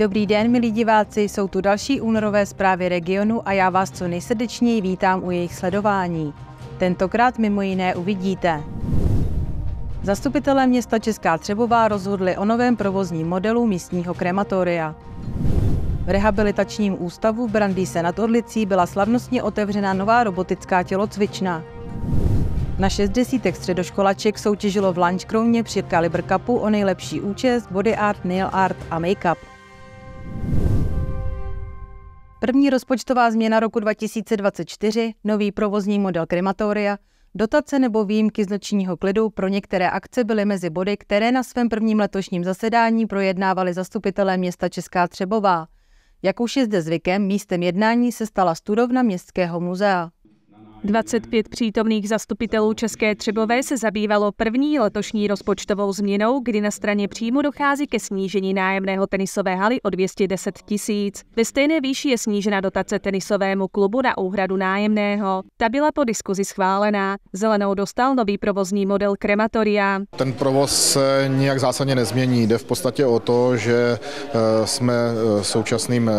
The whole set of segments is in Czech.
Dobrý den, milí diváci, jsou tu další únorové zprávy regionu a já vás co nejsrdečněji vítám u jejich sledování. Tentokrát mimo jiné uvidíte. Zastupitelé města Česká Třebová rozhodli o novém provozním modelu místního krematoria. V rehabilitačním ústavu v Brandýse nad Orlicí byla slavnostně otevřena nová robotická tělocvična. Na šest desítek středoškolaček soutěžilo v Lunch Crowně při Caliber Cupu o nejlepší účest, body art, nail art a make-up. První rozpočtová změna roku 2024, nový provozní model krematoria, dotace nebo výjimky z nočního klidu pro některé akce byly mezi body, které na svém prvním letošním zasedání projednávali zastupitelé města Česká Třebová. Jak už je zde zvykem, místem jednání se stala studovna Městského muzea. 25 přítomných zastupitelů České Třebové se zabývalo první letošní rozpočtovou změnou, kdy na straně příjmu dochází ke snížení nájemného tenisové haly o 210 tisíc. Ve stejné výši je snížena dotace tenisovému klubu na úhradu nájemného. Ta byla po diskuzi schválená. Zelenou dostal nový provozní model krematoria. Ten provoz se nijak zásadně nezmění. Jde v podstatě o to, že eh, jsme eh, současným eh,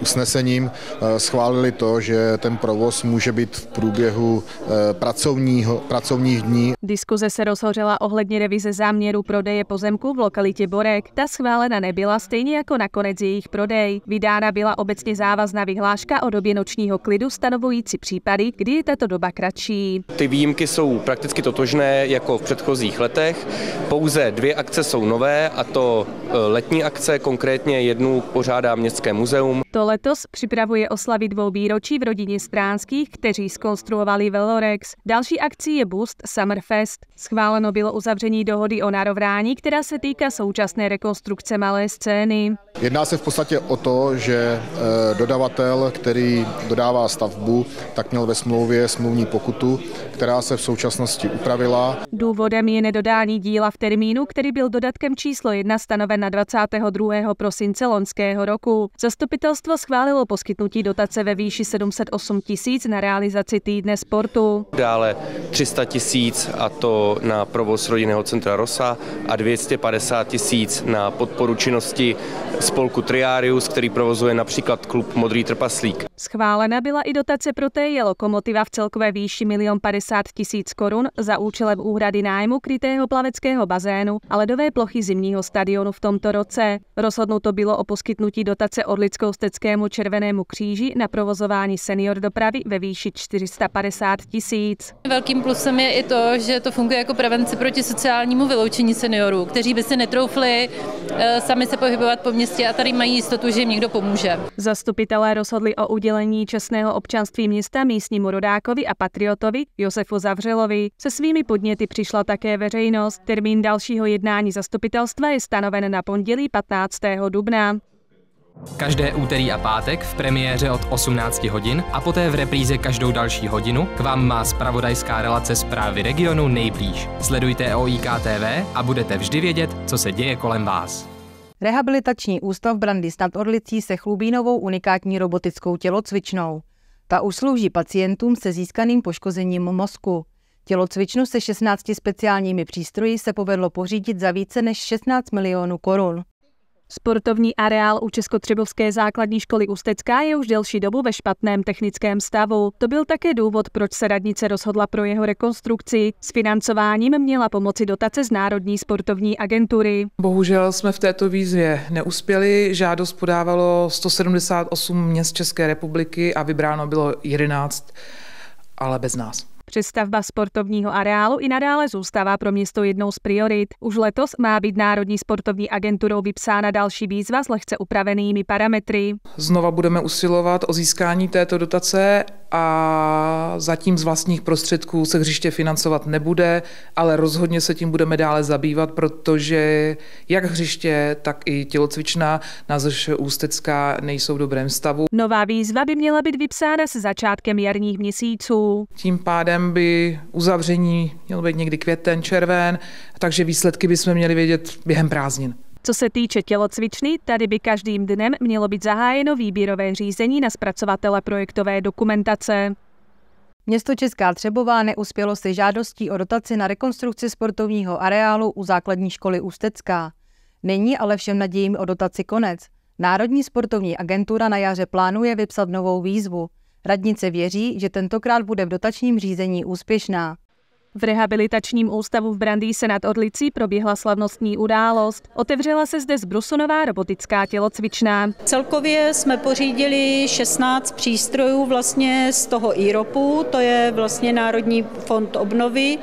usnesením schválili to, že ten provoz může být v průběhu eh, pracovního, pracovních dní. Diskuze se rozhořela ohledně revize záměru prodeje pozemku v lokalitě Borek. Ta schválena nebyla, stejně jako nakonec jejich prodej. Vydána byla obecně závazná vyhláška o době nočního klidu stanovující případy, kdy je tato doba kratší. Ty výjimky jsou prakticky totožné jako v předchozích letech. Pouze dvě akce jsou nové a to eh, letní akce, konkrétně jednu pořádá Městské muzeum. To letos připravuje oslavy dvou výročí v rodině Stránských, kteří skonstruovali Velorex. Další akcí je Boost Summerfest. Schváleno bylo uzavření dohody o narovnání, která se týká současné rekonstrukce malé scény. Jedná se v podstatě o to, že eh, dodavatel, který dodává stavbu, tak měl ve smlouvě smluvní pokutu, která se v současnosti upravila. Důvodem je nedodání díla v termínu, který byl dodatkem číslo 1 stanoven na 22. prosince loňského roku. Zastupitelstvo schválilo poskytnutí dotace ve výši 708 tisíc na realizaci týdne sportu. Dále 300 tisíc a to na provoz rodinného centra Rosa a 250 tisíc na podporu činnosti spolku Triarius, který provozuje například klub Modrý trpaslík. Schválena byla i dotace pro TJ Lokomotiva v celkové výši 1 50 tisíc korun za účelem úhrady nájmu krytého plaveckého bazénu a ledové plochy zimního stadionu v tomto roce. Rozhodnuto bylo o poskytnutí dotace Orlickou-Steckému červenému kříži na provozování senior dopravy ve výši 450 tisíc. Velkým plusem je i to, že to funguje jako prevence proti sociálnímu vyloučení seniorů, kteří by si netroufli eh, sami se pohybovat po městě a tady mají jistotu, že jim někdo pomůže. Zastupitelé rozhodli o udělení čestného občanství města místnímu rodákovi a patriotovi Josefu Zavřelovi. Se svými podněty přišla také veřejnost. Termín dalšího jednání zastupitelstva je stanoven na pondělí 15. dubna. Každé úterý a pátek v premiéře od 18 hodin a poté v repríze každou další hodinu k vám má spravodajská relace zprávy regionu nejblíž. Sledujte OIK TV a budete vždy vědět, co se děje kolem vás. Rehabilitační ústav Brandy nad Orlicí se chlubí novou unikátní robotickou tělocvičnou. Ta už slouží pacientům se získaným poškozením mozku. Tělocvičnu se 16 speciálními přístroji se povedlo pořídit za více než 16 milionů korun. Sportovní areál u Českotřebovské základní školy Ústecká je už delší dobu ve špatném technickém stavu. To byl také důvod, proč se radnice rozhodla pro jeho rekonstrukci. S financováním měla pomoci dotace z Národní sportovní agentury. Bohužel jsme v této výzvě neuspěli. Žádost podávalo 178 měst České republiky a vybráno bylo 11, ale bez nás. Přestavba sportovního areálu i nadále zůstává pro město jednou z priorit. Už letos má být Národní sportovní agenturou vypsána další výzva s lehce upravenými parametry. Znova budeme usilovat o získání této dotace a zatím z vlastních prostředků se hřiště financovat nebude, ale rozhodně se tím budeme dále zabývat, protože jak hřiště, tak i tělocvičná na ZŠ Ústecká nejsou v dobrém stavu. Nová výzva by měla být vypsána se začátkem jarních měsíců. Tím pádem by uzavření mělo být někdy květen, červen, takže výsledky bychom měli vědět během prázdnin. Co se týče tělocvičny, tady by každým dnem mělo být zahájeno výběrové řízení na zpracovatele projektové dokumentace. Město Česká Třebová neuspělo se žádostí o dotaci na rekonstrukci sportovního areálu u základní školy Ústecká. Není ale všem nadějím o dotaci konec. Národní sportovní agentura na jaře plánuje vypsat novou výzvu. Radnice věří, že tentokrát bude v dotačním řízení úspěšná. V rehabilitačním ústavu v Brandýse nad Orlicí proběhla slavnostní událost. Otevřela se zde zbrusunová robotická tělocvičná. Celkově jsme pořídili 16 přístrojů vlastně z toho IROPu, to je vlastně Národní fond obnovy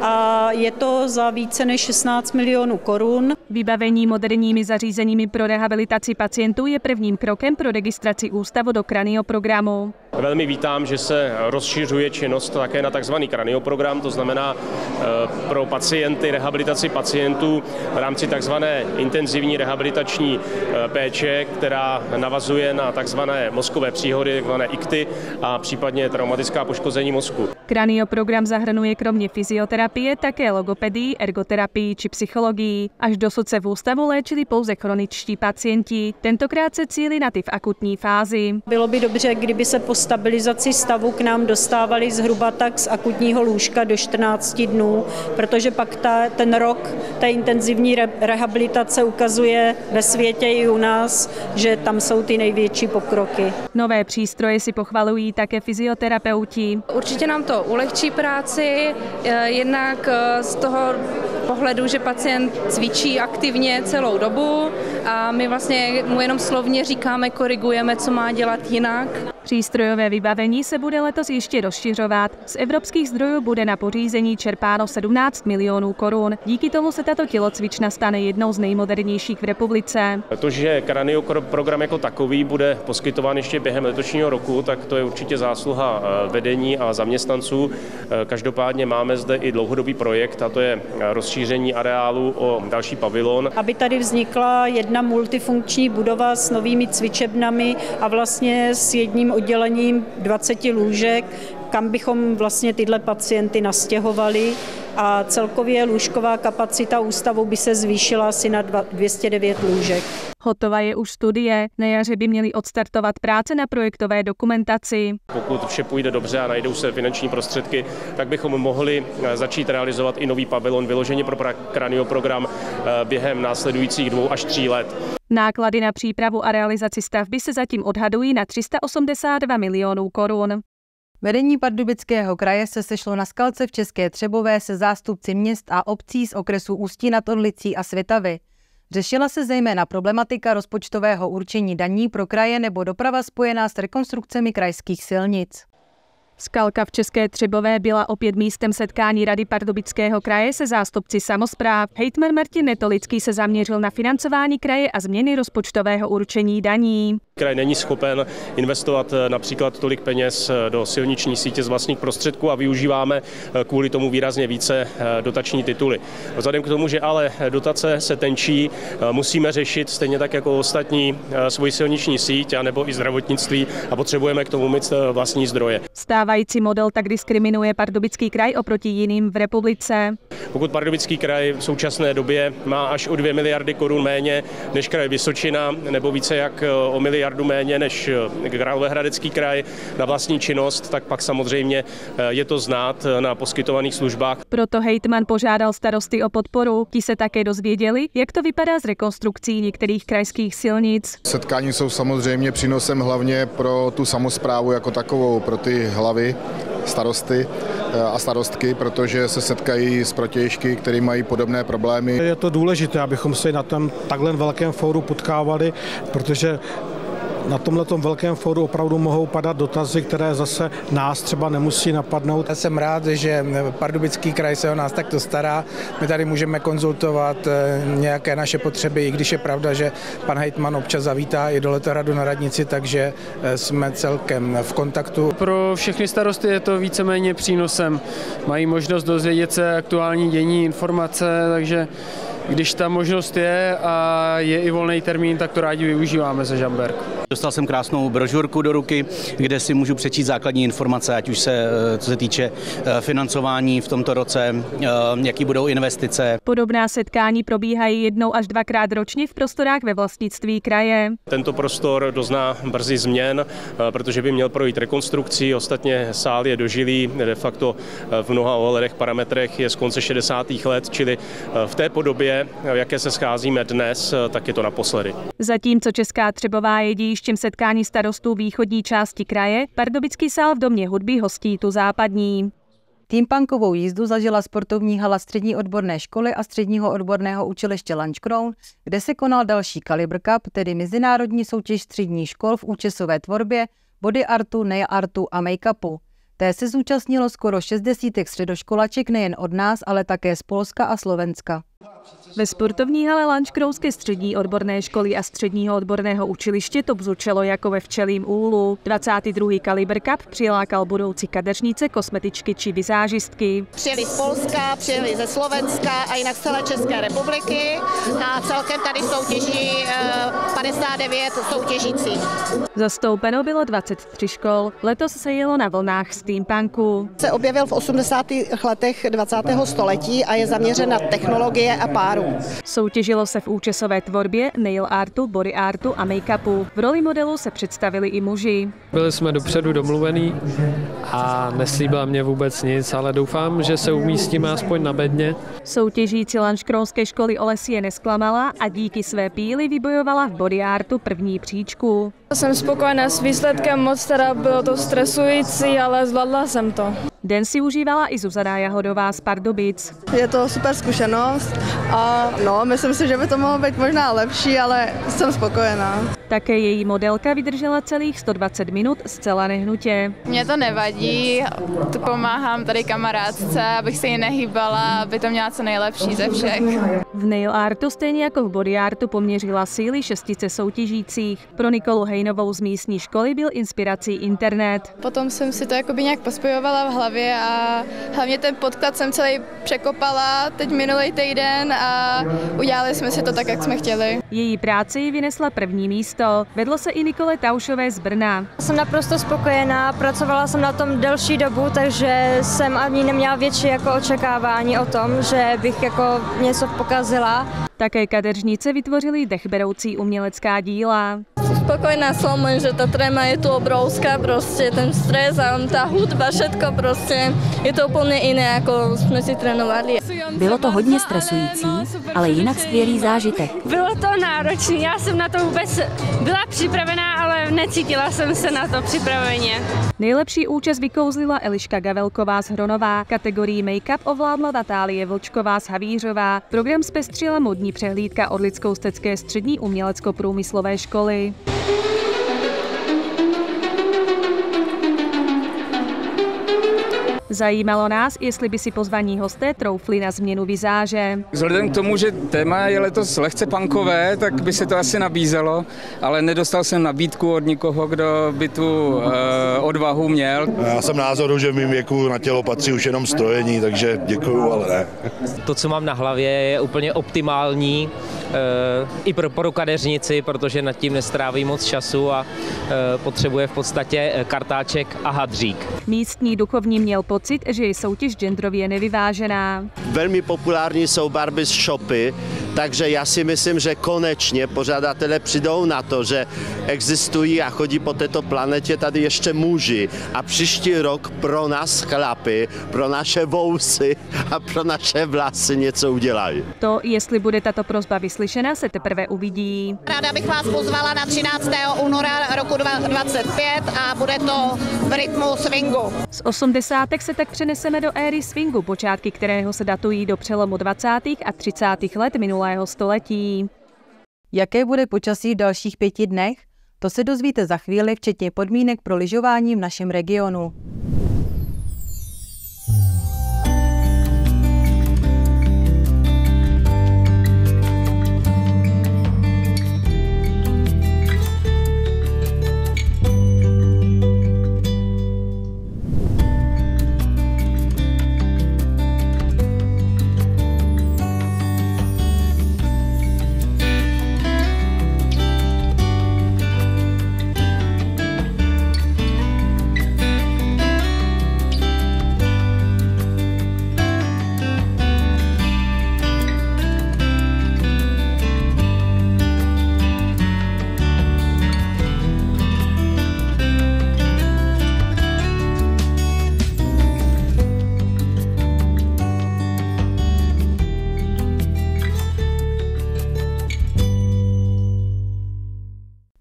a je to za více než 16 milionů korun. Vybavení moderními zařízeními pro rehabilitaci pacientů je prvním krokem pro registraci ústavu do kranioprogramu. Velmi vítám, že se rozšiřuje činnost také na tzv. kranioprogram, to znamená eh, pro pacienty, rehabilitaci pacientů v rámci tzv. intenzivní rehabilitační eh, péče, která navazuje na tzv. mozkové příhody, tzv. IKTY a případně traumatická poškození mozku. Kranioprogram zahrnuje kromě fyzioterapie také logopedii, ergoterapii či psychologii. Až dosud se v ústavu léčili pouze chroničtí pacienti. Tentokrát se cíli na ty v akutní fázi. Bylo by dobře, kdyby se po stabilizaci stavu k nám dostávali zhruba tak z akutního lůžka do 14 dnů, protože pak ta, ten rok té intenzivní re, rehabilitace ukazuje ve světě i u nás, že tam jsou ty největší pokroky. Nové přístroje si pochvalují také fyzioterapeuti. Určitě nám to ulehčí práci, eh, jednak eh, z toho pohledu, že pacient cvičí aktivně celou dobu a my vlastně mu jenom slovně říkáme, korigujeme, co má dělat jinak. Přístrojové vybavení se bude letos ještě rozšiřovat. Z evropských zdrojů bude na pořízení čerpáno 17 milionů korun. Díky tomu se tato tělocvična stane jednou z nejmodernějších v republice. To, že Kranio program jako takový bude poskytován ještě během letošního roku, tak to je určitě zásluha eh, vedení a zaměstnanců. Eh, každopádně máme zde i dlouhodobý projekt a to je rozšíření areálu o další pavilon. Aby tady vznikla jedna multifunkční budova s novými cvičebnami a vlastně s jedním oddělením 20 lůžek, kam bychom vlastně tyhle pacienty nastěhovali a celkově lůžková kapacita ústavu by se zvýšila asi na 209 lůžek. Hotova je už studie. Na jaře by měly odstartovat práce na projektové dokumentaci. Pokud vše půjde dobře a najdou se finanční prostředky, tak bychom mohli eh, začít realizovat i nový pavilon vyloženě pro kranioprogram eh, během následujících dvou až tří let. Náklady na přípravu a realizaci stavby se zatím odhadují na 382 milionů korun. Vedení Pardubického kraje se sešlo na skalce v České Třebové se zástupci měst a obcí z okresu Ústí nad Orlicí a Svitavy. Řešila se zejména problematika rozpočtového určení daní pro kraje nebo doprava spojená s rekonstrukcemi krajských silnic. Skalka v České Třebové byla opět místem setkání Rady Pardubického kraje se zástupci samozpráv. Hejtman Martin Netolický se zaměřil na financování kraje a změny rozpočtového určení daní. Kraj není schopen investovat eh, například tolik peněz eh, do silniční sítě z vlastních prostředků a využíváme eh, kvůli tomu výrazně více dotační tituly. Vzhledem k tomu, že ale dotace se tenčí, musíme řešit stejně tak jako ostatní svoji silniční síť a nebo i zdravotnictví a potřebujeme k tomu mít vlastní zdroje. Stávající model tak diskriminuje Pardubický kraj oproti jiným v republice. Pokud Pardubický kraj v současné době má až o 2 miliardy korun méně než kraj Vysočina, nebo více jak o miliardu méně než Královéhradecký kraj na vlastní činnost, tak pak samozřejmě je to znát na poskytovaných službách. Proto hejtman požádal starosty o podporu. Ti se také dozvěděli, jak to vypadá s rekonstrukcí některých krajských silnic. Setkání jsou samozřejmě přínosem hlavně pro tu samozprávu jako takovou, pro ty hlavy starosty eh, a starostky, protože se setkají s protějšky, které mají podobné problémy. Je to důležité, abychom se na tom takhle velkém fóru potkávali, protože na tomhle velkém fóru opravdu mohou padat dotazy, které zase nás třeba nemusí napadnout. Já jsem rád, že Pardubický kraj se o nás takto stará. My tady můžeme konzultovat eh, nějaké naše potřeby, i když je pravda, že pan hejtman občas zavítá i do letohradu na radnici, takže eh, jsme celkem v kontaktu. Pro všechny starosty je to víceméně přínosem. Mají možnost dozvědět se aktuální dění, informace, takže když ta možnost je a je i volný termín, tak to rádi využíváme ze Žamberg. Dostal jsem krásnou brožurku do ruky, kde si můžu přečíst základní informace, ať už se, co se týče financování v tomto roce, jaký budou investice. Podobná setkání probíhají jednou až dvakrát ročně v prostorách ve vlastnictví kraje. Tento prostor dozná brzy změn, protože by měl projít rekonstrukcí. Ostatně sál je dožilý, de facto v mnoha ohledech parametrech je z konce 60. let, čili v té podobě, v jaké se scházíme dnes, tak je to naposledy. Zatímco Česká Třebová je dějištěm setkání starostů východní části kraje, Pardubický sál v domě hudby hostí tu západní. Týmpankovou jízdu zažila sportovní hala střední odborné školy a středního odborného učiliště Lančkroun, kde se konal další Kalibr Cup, tedy mezinárodní soutěž středních škol v účesové tvorbě, body artu, nail artu a make-upu. Té se zúčastnilo skoro 60 středoškolaček nejen od nás, ale také z Polska a Slovenska. Ve sportovní hale Lančkrouské střední odborné školy a středního odborného učiliště to bzučelo jako ve včelím úlu. 22. Kaliber Cup přilákal budoucí kadeřnice, kosmetičky či vizážistky. Přijeli z Polska, přijeli ze Slovenska a jinak z celé České republiky a celkem tady soutěží 59 soutěžících. Zastoupeno bylo 23 škol. Letos se jelo na vlnách steampunku. Se objevil v 80. letech 20. století a je zaměřen na technologie a páru. Soutěžilo se v účesové tvorbě, nail artu, body artu a make-upu. V roli modelu se představili i muži. Byli jsme dopředu domluvený a neslíbila mě vůbec nic, ale doufám, že se umístíme aspoň na bedně. Soutěžící lanškronské školy Olesie nesklamala a díky své píly vybojovala v body artu první příčku. Jsem spokojená s výsledkem, moc teda bylo to stresující, ale zvládla jsem to. Den si užívala i Zuzana Jahodová z Pardubic. Je to super zkušenost a no, myslím si, že by to mohlo být možná lepší, ale jsem spokojená. Také její modelka vydržela celých 120 minut zcela nehnutě. Mně to nevadí, tu pomáhám tady kamarádce, abych se jí nehýbala, aby to měla co nejlepší ze všech. V nail artu stejně jako v body artu poměřila síly šestice soutěžících. Pro Nikolu Hejnovou z místní školy byl inspirací internet. Potom jsem si to jakoby nějak pospojovala v hlavě a hlavně ten podklad jsem celý překopala teď minulý týden a udělali jsme si to tak, jak jsme chtěli. Její práci ji vynesla první místo. Vedlo se i Nikole Taušové z Brna. Jsem naprosto spokojená, pracovala jsem na tom delší dobu, takže jsem ani neměla větší jako očekávání o tom, že bych jako něco pokazila. Také kadeřnice vytvořili dechberoucí umělecká díla. Spokojná som, že ta tréma je tu obrovská, prostě ten stres a ta hudba, všetko prostě, je to úplně jiné, jako jsme si trénovali. Bylo to hodně stresující, ale jinak skvělý zážitek. Bylo to náročné, já jsem na to vůbec byla připravená, necítila jsem se na to připraveně. Nejlepší účast vykouzlila Eliška Gavelková z Hronová, kategorii make-up ovládla Natálie Vlčková z Havířová. Program zpestřila modní přehlídka od Lidskoustecké střední umělecko-průmyslové školy. Zajímalo nás, jestli by si pozvaní hosté troufli na změnu vizáže. Vzhledem k tomu, že téma je letos lehce punkové, tak by se to asi nabízelo, ale nedostal jsem nabídku od nikoho, kdo by tu uh, odvahu měl. Já jsem názoru, že v mém věku na tělo patří už jenom strojení, takže děkuju, ale ne. To, co mám na hlavě, je úplně optimální i pro, pro kadeřnici, protože nad tím nestráví moc času a uh, potřebuje v podstatě kartáček a hadřík. Místní duchovní měl pocit, že je soutěž genderově nevyvážená. Velmi populární jsou barby z shopy, takže já si myslím, že konečně pořadatelé přijdou na to, že existují a chodí po této planetě tady ještě muži a příští rok pro nás chlapy, pro naše vousy a pro naše vlasy něco udělají. To, jestli bude tato prozba vyslyšena, se teprve uvidí. Ráda bych vás pozvala na 13. února roku 2025 a bude to v rytmu swingu. Z 80. se tak přeneseme do éry swingu, počátky kterého se datují do přelomu 20. a 30. let minulého století. Jaké bude počasí v dalších pěti dnech? To se dozvíte za chvíli, včetně podmínek pro lyžování v našem regionu.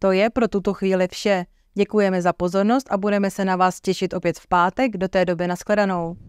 To je pro tuto chvíli vše. Děkujeme za pozornost a budeme se na vás těšit opět v pátek. Do té doby nashledanou.